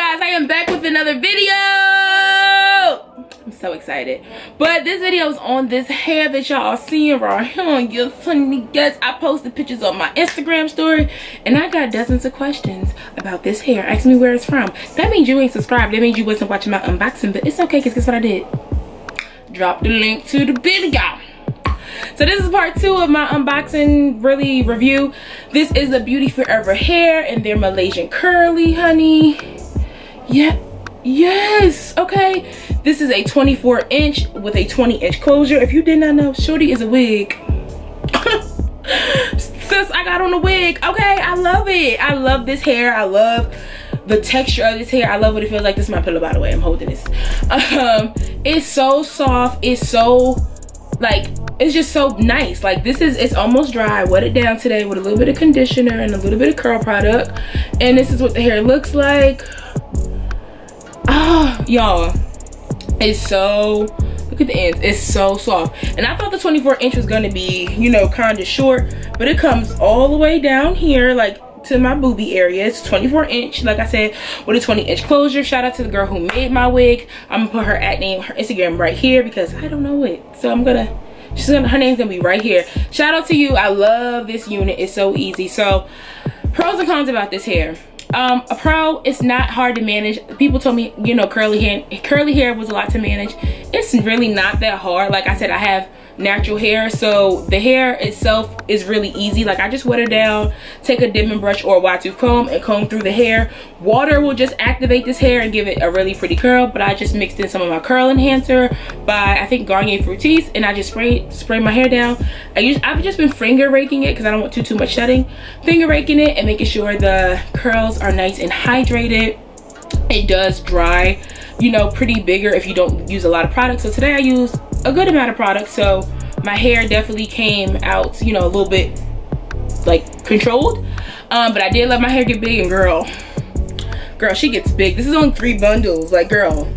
guys, I am back with another video. I'm so excited. But this video is on this hair that y'all are seeing right here. Yes, honey, yes. I posted pictures on my Instagram story and I got dozens of questions about this hair. Ask me where it's from. That means you ain't subscribed. That means you wasn't watching my unboxing, but it's okay because guess what I did? Drop the link to the video. So this is part two of my unboxing really review. This is the Beauty Forever hair and their Malaysian curly, honey. Yeah, yes, okay. This is a 24 inch with a 20 inch closure. If you did not know, Shorty is a wig. Sis, I got on a wig. Okay, I love it. I love this hair. I love the texture of this hair. I love what it feels like. This is my pillow, by the way. I'm holding this. Um, it's so soft. It's so, like, it's just so nice. Like, this is, it's almost dry. I wet it down today with a little bit of conditioner and a little bit of curl product. And this is what the hair looks like. Oh, y'all. It's so look at the ends it's so soft and i thought the 24 inch was to be you know kind of short but it comes all the way down here like to my boobie area it's 24 inch like i said with a 20 inch closure shout out to the girl who made my wig i'm gonna put her at name her instagram right here because i don't know it so i'm gonna she's gonna her name's gonna be right here. Shout out to you. I love this unit. It's so easy. So pros and cons about this hair. Um a pro it's not hard to manage. People told me you know curly hair curly hair was a lot to manage it's really not that hard. Like i said i have natural hair so the hair itself is really easy. Like i just wet it down take a dipping brush or a wide tooth comb and comb through the hair. Water will just activate this hair and give it a really pretty curl but i just mixed in some of my curl enhancer by i think garnier fructis and i just spray spray my hair down. I use i've just been finger raking it because i don't want too too much shedding. Finger raking it and making sure the curls are nice and hydrated it does dry you know pretty bigger if you don't use a lot of product so today i used a good amount of product so my hair definitely came out you know a little bit like controlled. Um but i did let my hair get big and girl girl she gets big. This is only three bundles. Like girl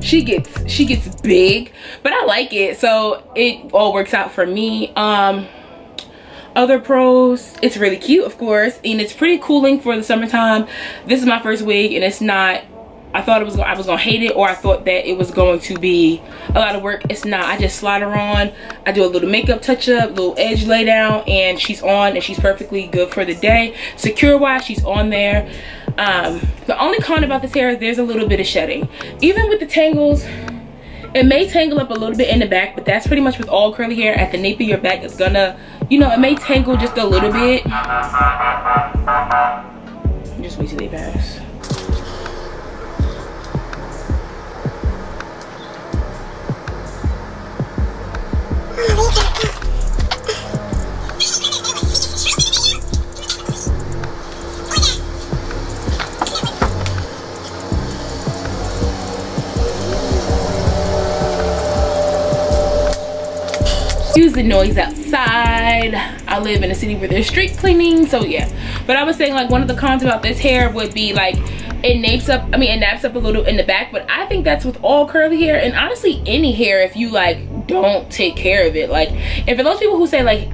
she gets she gets big. But i like it. So it all works out for me. Um other pros it's really cute of course and it's pretty cooling for the summertime this is my first wig and it's not I thought it was I was gonna hate it or I thought that it was going to be a lot of work. It's not. I just slide her on. I do a little makeup touch up, little edge lay down, and she's on and she's perfectly good for the day. Secure wise, she's on there. Um, the only con about this hair is there's a little bit of shedding. Even with the tangles, it may tangle up a little bit in the back, but that's pretty much with all curly hair. At the nape of your back, it's gonna, you know, it may tangle just a little bit. Just wait till they pass. Excuse the noise outside. I live in a city where there's street cleaning, so yeah. But I was saying like one of the cons about this hair would be like it napes up, I mean it naps up a little in the back, but I think that's with all curly hair and honestly any hair if you like don't take care of it. Like and for those people who say like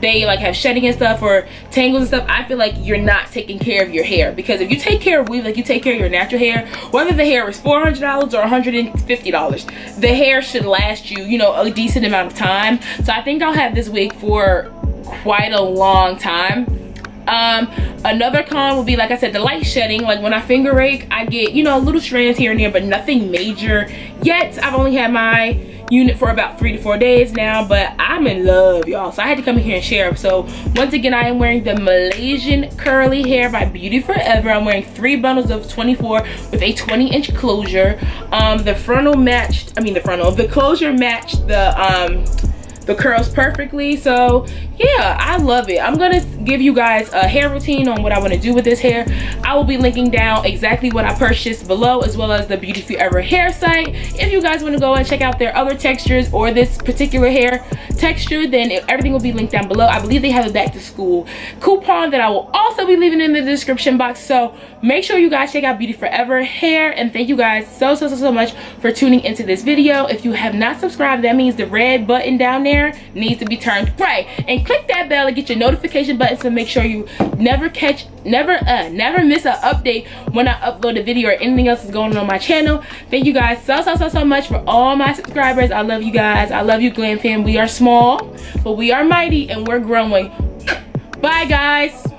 they like have shedding and stuff or tangles and stuff i feel like you're not taking care of your hair. Because if you take care of weave like you take care of your natural hair whether the hair is 400 dollars or 150 dollars the hair should last you you know a decent amount of time. So i think i'll have this wig for quite a long time. Um another con would be like i said the light shedding. Like when i finger rake i get you know little strands here and there but nothing major yet. I've only had my unit for about three to four days now but i'm in love y'all. So i had to come in here and share. So once again i am wearing the malaysian curly hair by beauty forever. I'm wearing three bundles of 24 with a 20 inch closure. Um the frontal matched i mean the frontal the closure matched the um the curls perfectly. So yeah i love it. I'm gonna give you guys a hair routine on what i want to do with this hair. I will be linking down exactly what i purchased below as well as the beauty forever hair site. If you guys want to go and check out their other textures or this particular hair texture then everything will be linked down below. I believe they have a back to school coupon that i will also be leaving in the description box. So make sure you guys check out beauty forever hair and thank you guys so so so so much for tuning into this video. If you have not subscribed that means the red button down there needs to be turned gray and click that bell and get your notification button button to make sure you never catch, never, uh, never miss an update when I upload a video or anything else is going on on my channel. Thank you guys so, so, so, so much for all my subscribers. I love you guys. I love you, Glam Fam. We are small, but we are mighty and we're growing. Bye, guys.